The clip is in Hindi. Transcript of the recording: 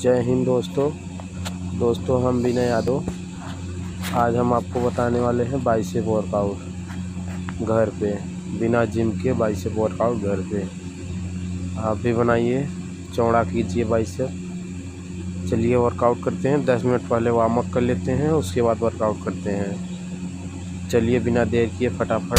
जय हिंद दोस्तों। दोस्तों, हम विनय यादव। आज हम आपको बताने वाले हैं बाइसेप वर्कआउट घर पे। बिना जिम के बाइसेप वर्कआउट घर पे। आप भी बनाइए, चौड़ा कीजिए बाइसेप चलिए वर्कआउट करते हैं। दस मिनट पहले वार्म अप कर लेते हैं, उसके बाद वर्कआउट करते हैं। चलिए, बिना देर किए फटाफट।